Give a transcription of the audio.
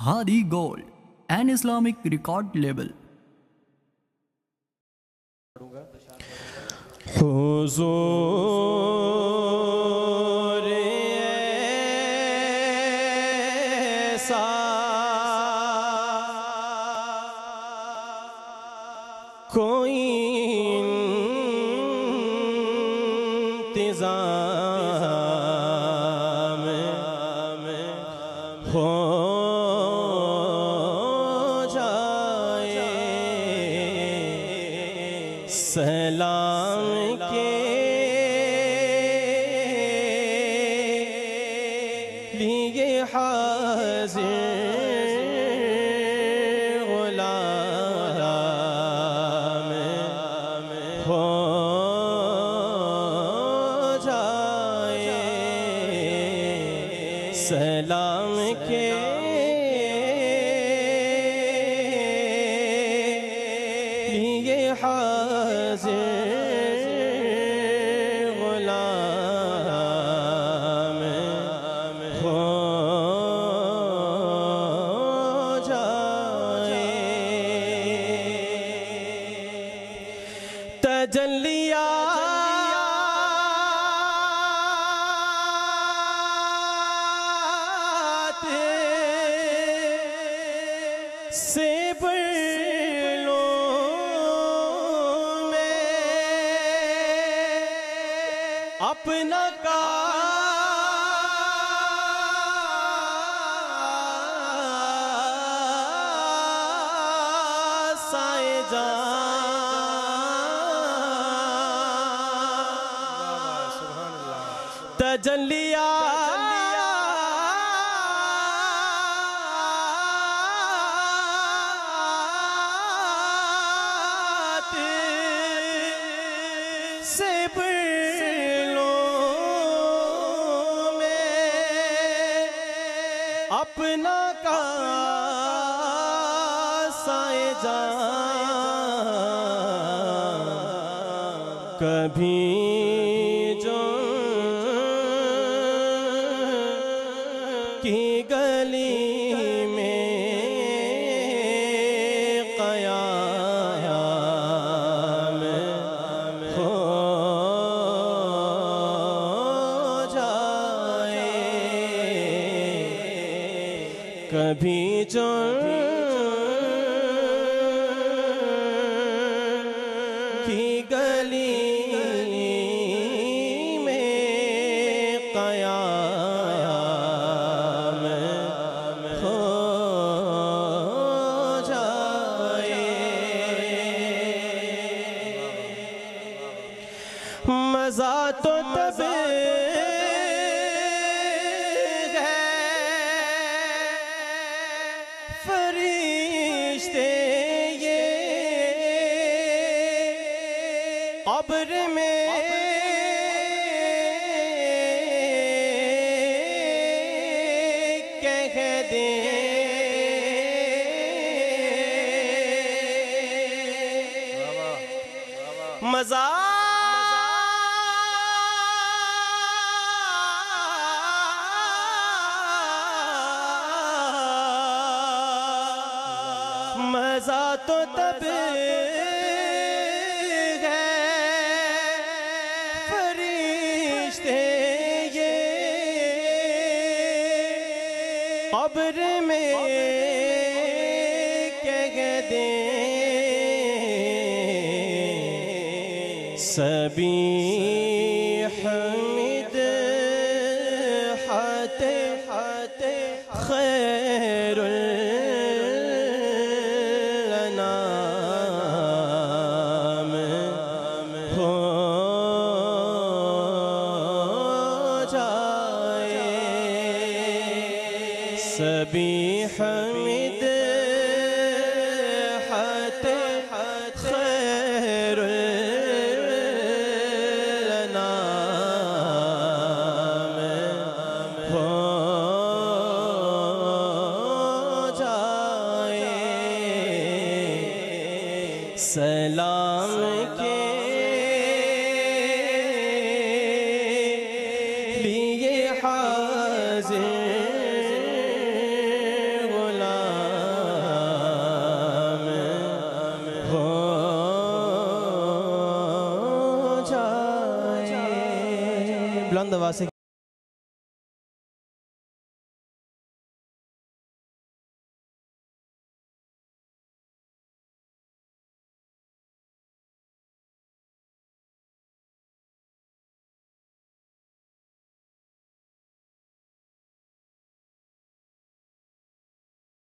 Hadi Gold, an Islamic record label. حضور ایسا کوئی جائے سلام کے لیے حاضر غلام ہو جائے سلام کے حزين تجلیا سے بلوں میں اپنا کا کی گلی میں قیام ہو جائے۔ کبھی جو کی گلی میں قیام مزہ تو تب ہے۔ فرشتے یہ قبر میں کہہ دیں۔ مزہ مزہ تو تب فرشتے یہ قبر میں کہہ دیں۔ سبی حمد سبی حمد حت خیر الانام ہو جائے سلام کے بلند آواز سے